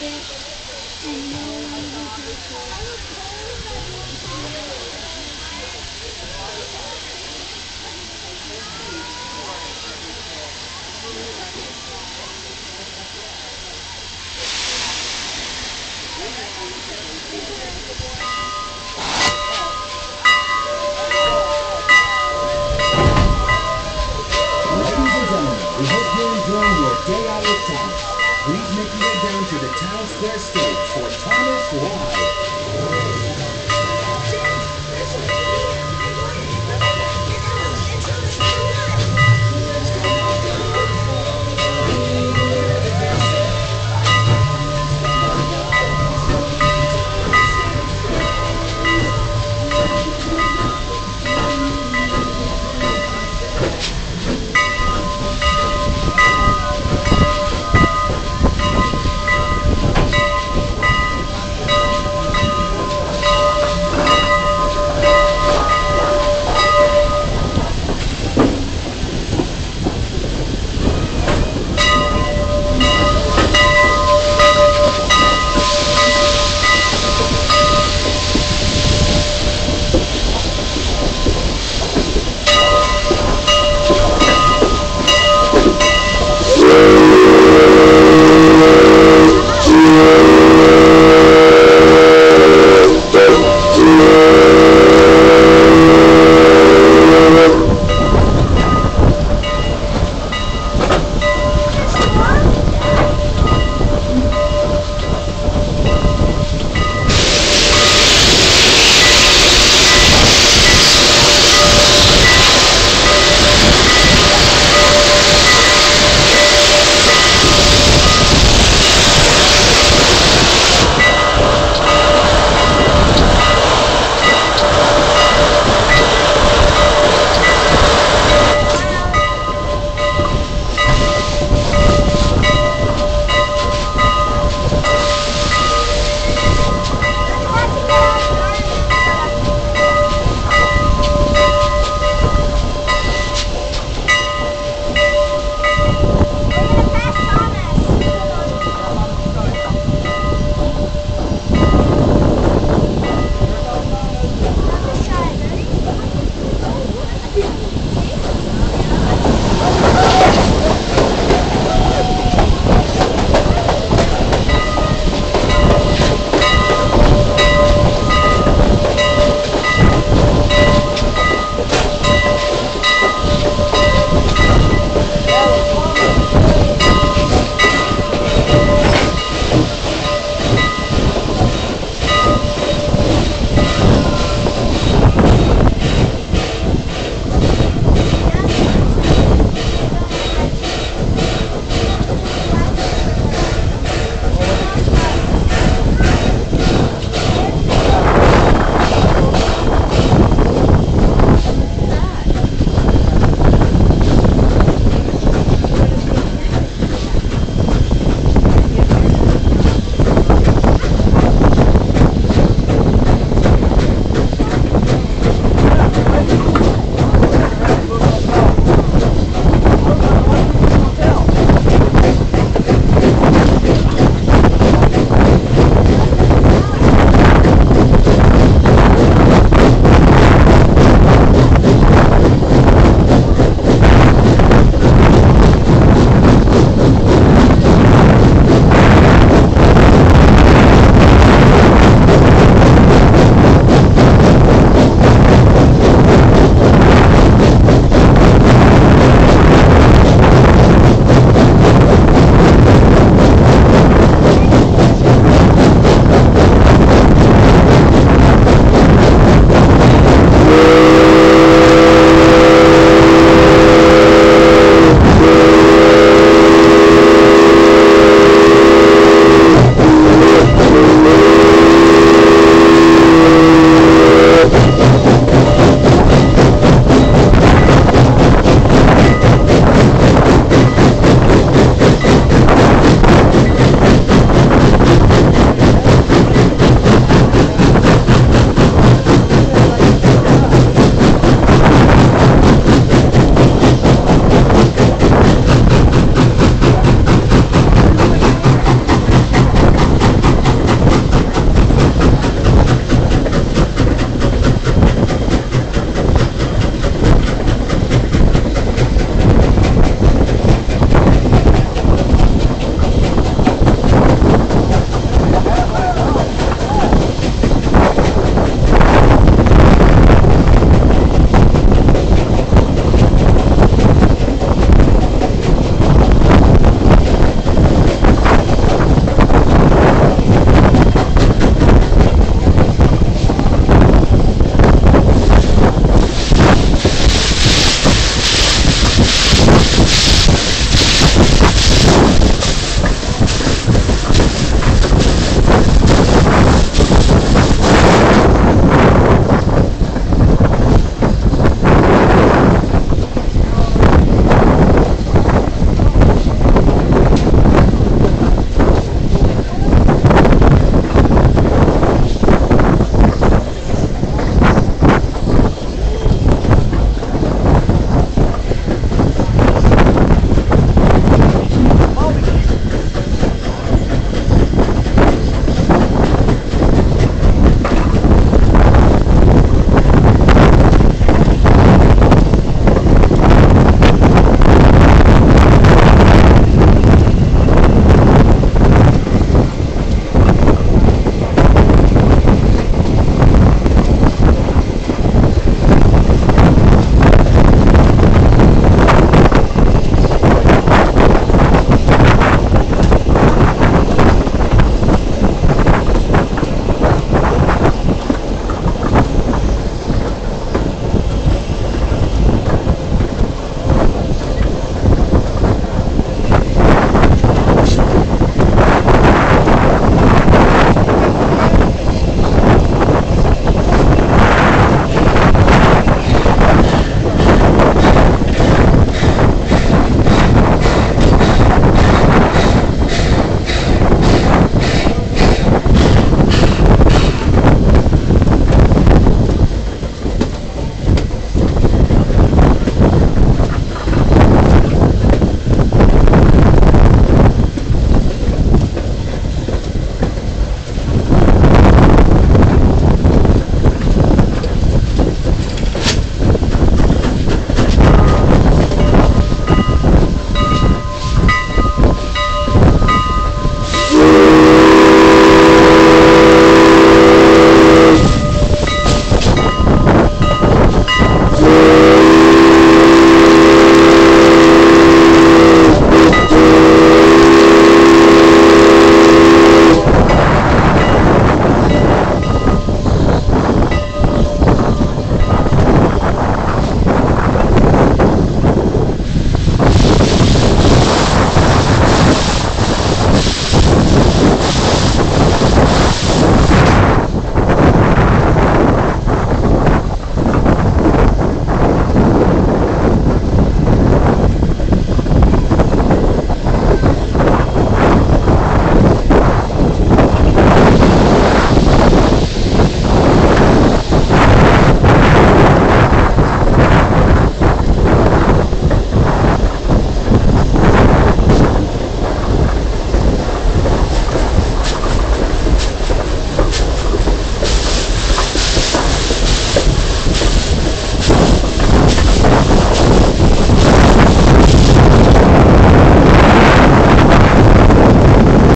Ladies and gentlemen, we hope you're enjoying your day out with Thomas. Please make your way down to the town square stage for Thomas Live.